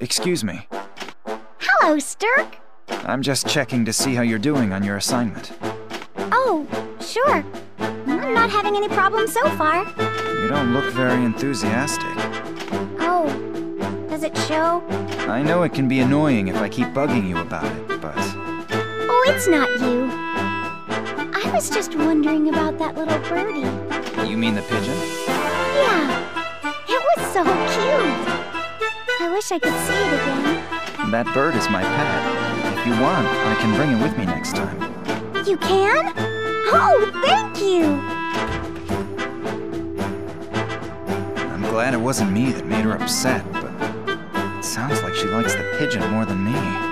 Excuse me. Hello, Sterk. I'm just checking to see how you're doing on your assignment. Oh, sure. I'm not having any problems so far. You don't look very enthusiastic. Oh, does it show? I know it can be annoying if I keep bugging you about it, but Oh, it's not you. I was just wondering about that little birdie. you mean the pigeon? Yeah, it was so cute. I wish I could see it again. That bird is my pet. If you want, I can bring it with me next time. You can? Oh, thank you. I'm glad it wasn't me that made her upset, but it sounds like she likes the pigeon more than me.